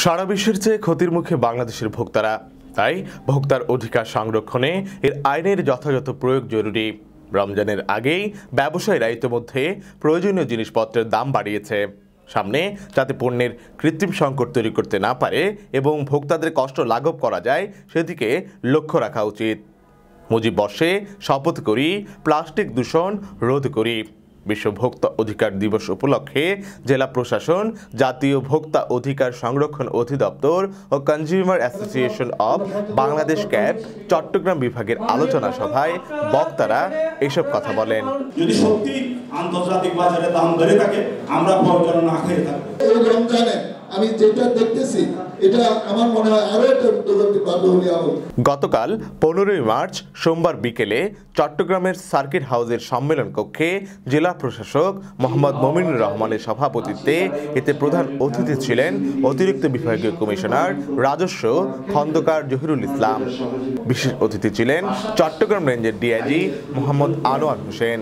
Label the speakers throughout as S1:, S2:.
S1: সারা বিশ্বের চেয়ে ক্ষতির মুখে বাংলাদেশের ভোক্তারা। তাই ভোক্তার অধিকার সংরক্ষণে এর আইনের যথাযথ প্রয়োগ জরুরি। রমজানের আগেই ব্যবসায়ীরা ইতিমধ্যে প্রয়োজনীয় জিনিসপত্রের দাম বাড়িয়েছে। সামনে যাতে পণ্যের কৃত্রিম সংকট তৈরি করতে না পারে এবং ভোক্তাদের কষ্ট লাঘব করা যায়, সেদিকে লক্ষ্য রাখা উচিত। মুজিব বর্ষে শপথ করি, প্লাস্টিক দূষণ রোধ করি। বিশ্ব ভোক্তা অধিকার দিবস উপলক্ষে জেলা প্রশাসন জাতীয় ভোক্তা অধিকার সংরক্ষণ অধিদপ্তর ও consumer association of Bangladesh CAB Chattogram বিভাগের আলোচনা সভায় বক্তারা এসব কথা বলেন।
S2: যদি সত্যি আন্তর্জাতিক বাজারে দাম বেড়ে থাকে আমরা থাকব।
S3: এই রমজানে আমি যেটা দেখতেছি
S1: গতকাল পনেরোই মার্চ সোমবার বিকেলে চট্টগ্রামের সার্কিট হাউসের সম্মেলন কক্ষে জেলা প্রশাসক মোহাম্মদ মমিনুর রহমানের সভাপতিত্বে এতে প্রধান অতিথি ছিলেন অতিরিক্ত বিভাগীয় কমিশনার রাজস্ব খন্দকার জহিরুল ইসলাম। বিশেষ অতিথি ছিলেন চট্টগ্রাম রেঞ্জের ডিআইজি মোহাম্মদ আনোয়ার হোসেন।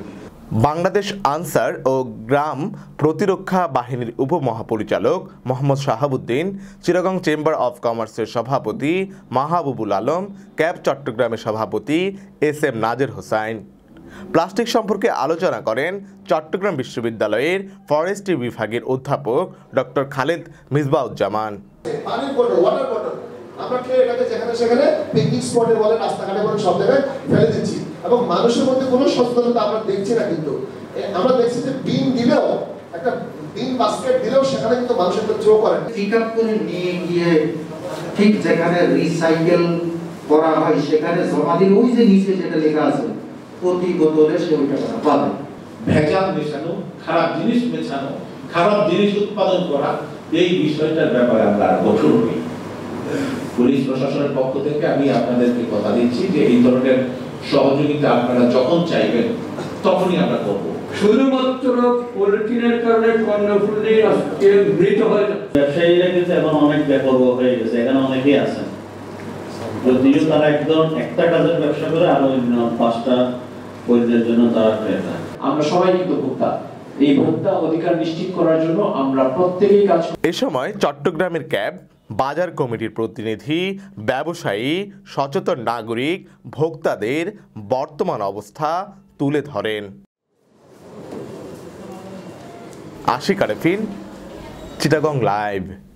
S1: বাংলাদেশ আনসার ও গ্রাম প্রতিরক্ষা বাহিনীর উপমহাপরিচালক মোহাম্মদ শাহাবুদ্দিন, চিরাগং চেম্বার অফ কমার্সের সভাপতি মাহাবুবুল আলম, ক্যাব চট্টগ্রামের সভাপতি S M Nazer Hossain. Plastic সম্পর্কে আলোচনা করেন চট্টগ্রাম বিশ্ববিদ্যালয়ের ফরেস্ট্রি বিভাগের অধ্যাপক ডক্টর খালেদ মিসবাউজ্জামান
S3: আমরা এটাকে যেখানে সেখানে পিকনিক স্পটে বলে রাস্তাঘাটে বলে সব জায়গায় ফেলে দিচ্ছি। এবং মানুষের মধ্যে কোনো সচেতনতা আমরা দেখছি না কিন্তু। আমরা দেখছি যে বিন দিলেও একটা বিন বাস্কেট দিলেও সেখানে কিন্তু মানুষ একটা থ্রো করেন
S4: পিক আপ করে নিয়ে গিয়ে ঠিক যেখানে রিসাইকেল করা হয় সেখানে জমা দিলে ওই যে নিচে যেটা লেখা আছে প্রতি বোতলে সে ওই টাকাটা পাবে।
S5: ভেজাল মেশানো খারাপ জিনিস মেশানো খারাপ জিনিস উৎপাদন করা এই বিষয়টার ব্যাপারে আমরা কঠোর হই পুলিশ প্রশাসনের পক্ষ থেকে আমি আপনাদেরকে কথা দিচ্ছি যে এই ধরনের সহযোগিতা আপনারা যখন চাইবেন তখনই আমরা করব।
S6: শুধুমাত্র পলিথিনের কারণে কর্ণফুলি আজকে মৃত হয়ে
S7: ব্যবসায়ীরা কিন্তু এখন অনেক বেপরোয়া হয়ে গেছে এখানে অনেকেই আছেন। যদিও তারা একদম একটা কাজের ব্যবসা করে আরও অন্য পাঁচটা পরিদের জন্য তারা ক্রেতা
S8: আমরা সবাই কিন্তু ভোক্তা। এই ভোক্তা অধিকার নিশ্চিত করার জন্য আমরা প্রত্যেকেই কাজ
S1: এ সময় চট্টগ্রামের ক্যাব বাজার কমিটির প্রতিনিধি, ব্যবসায়ী, সচেতন নাগরিক, ভোক্তাদের বর্তমান অবস্থা তুলে ধরেন। আশিক আরেফিন, চিটাগং লাইভ।